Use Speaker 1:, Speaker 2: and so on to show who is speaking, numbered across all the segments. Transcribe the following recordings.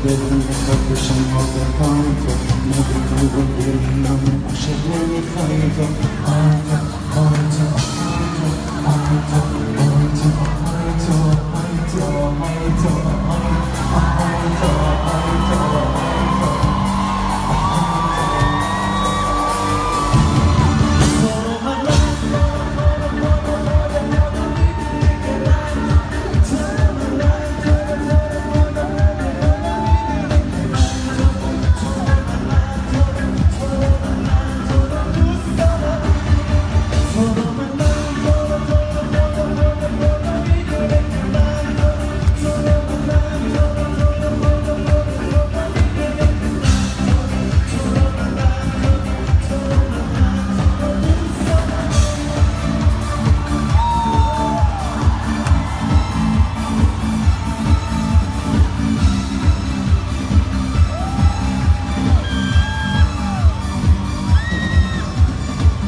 Speaker 1: Building a corporation of the power Never, never, never, never I should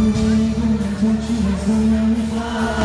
Speaker 1: 我云乌云走去了再犹豫